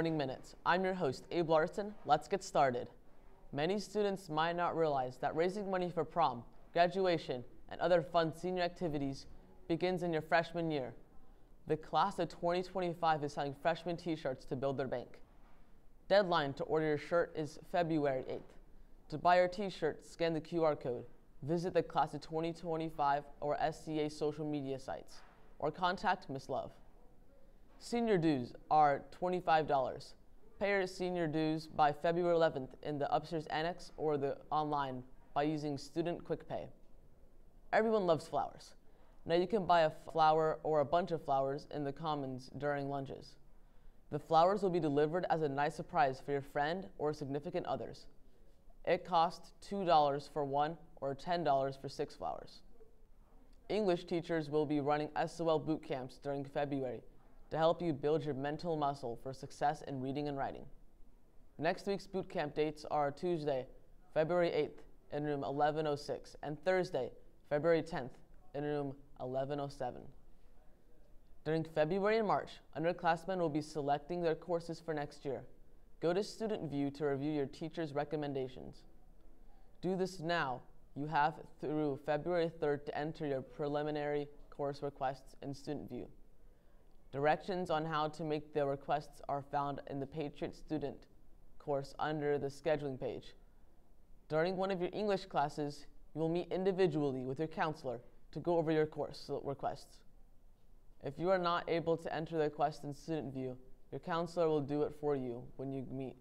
Morning Minutes. I'm your host, Abe Larson. Let's get started. Many students might not realize that raising money for prom, graduation, and other fun senior activities begins in your freshman year. The class of 2025 is selling freshman t shirts to build their bank. Deadline to order your shirt is February 8th. To buy your t shirt, scan the QR code, visit the class of 2025 or SCA social media sites, or contact Miss Love. Senior dues are $25. Pay your senior dues by February 11th in the upstairs annex or the online by using Student Quick Pay. Everyone loves flowers. Now you can buy a flower or a bunch of flowers in the commons during lunches. The flowers will be delivered as a nice surprise for your friend or significant others. It costs $2 for one or $10 for six flowers. English teachers will be running SOL boot camps during February to help you build your mental muscle for success in reading and writing. Next week's boot camp dates are Tuesday, February 8th in room 1106 and Thursday, February 10th in room 1107. During February and March, underclassmen will be selecting their courses for next year. Go to StudentVUE to review your teacher's recommendations. Do this now. You have through February 3rd to enter your preliminary course requests in StudentVUE. Directions on how to make the requests are found in the Patriot Student course under the scheduling page. During one of your English classes, you will meet individually with your counselor to go over your course requests. If you are not able to enter the request in StudentVUE, your counselor will do it for you when you meet.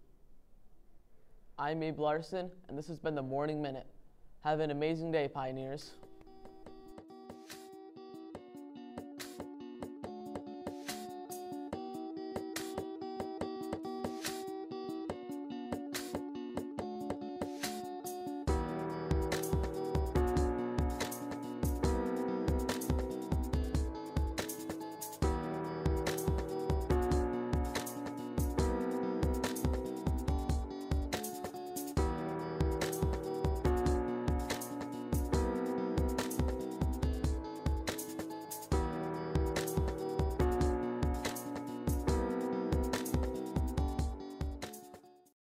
I'm Abe Larson, and this has been the Morning Minute. Have an amazing day, Pioneers.